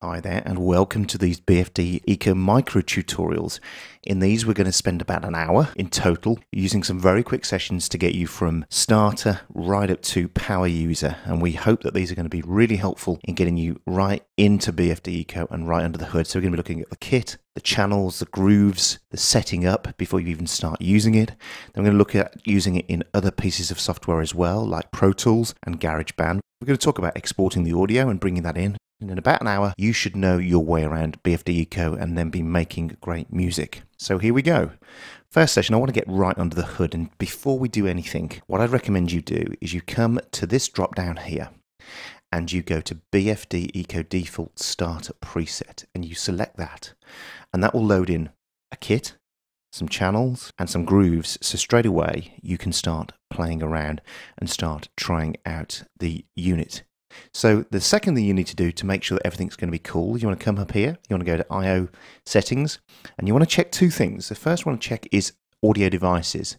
Hi there and welcome to these BFD Eco Micro tutorials. In these we're going to spend about an hour in total using some very quick sessions to get you from starter right up to power user and we hope that these are going to be really helpful in getting you right into BFD Eco and right under the hood. So we're going to be looking at the kit, the channels, the grooves, the setting up before you even start using it. Then we're going to look at using it in other pieces of software as well like Pro Tools and GarageBand. We're going to talk about exporting the audio and bringing that in and in about an hour, you should know your way around BFD Eco and then be making great music. So here we go. First session, I want to get right under the hood. And before we do anything, what I'd recommend you do is you come to this drop down here and you go to BFD Eco Default Startup Preset and you select that. And that will load in a kit, some channels, and some grooves. So straight away, you can start playing around and start trying out the unit so the second thing you need to do to make sure that everything's going to be cool, you want to come up here, you want to go to I.O. settings, and you want to check two things. The first one to check is audio devices.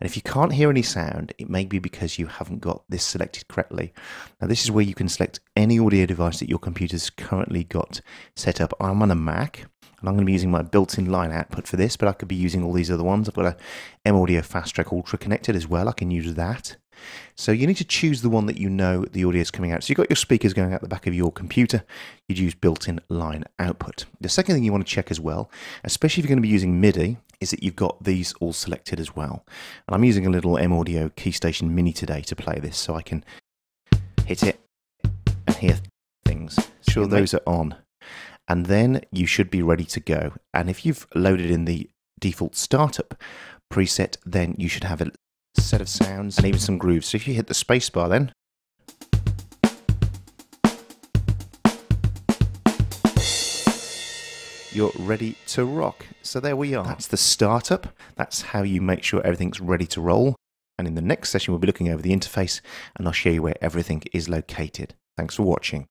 And if you can't hear any sound, it may be because you haven't got this selected correctly. Now this is where you can select any audio device that your computer's currently got set up. I'm on a Mac, and I'm going to be using my built-in line output for this, but I could be using all these other ones. I've got a M Audio Fast Track Ultra connected as well. I can use that. So you need to choose the one that you know the audio is coming out. So you've got your speakers going out the back of your computer, you'd use built-in line output. The second thing you want to check as well, especially if you're going to be using MIDI, is that you've got these all selected as well. And I'm using a little M Audio Keystation Mini today to play this, so I can hit it and hear things. Sure those are on. And then you should be ready to go. And if you've loaded in the default startup preset, then you should have a set of sounds and even some grooves. So if you hit the spacebar then, you're ready to rock. So there we are. That's the startup. That's how you make sure everything's ready to roll. And in the next session, we'll be looking over the interface and I'll show you where everything is located. Thanks for watching.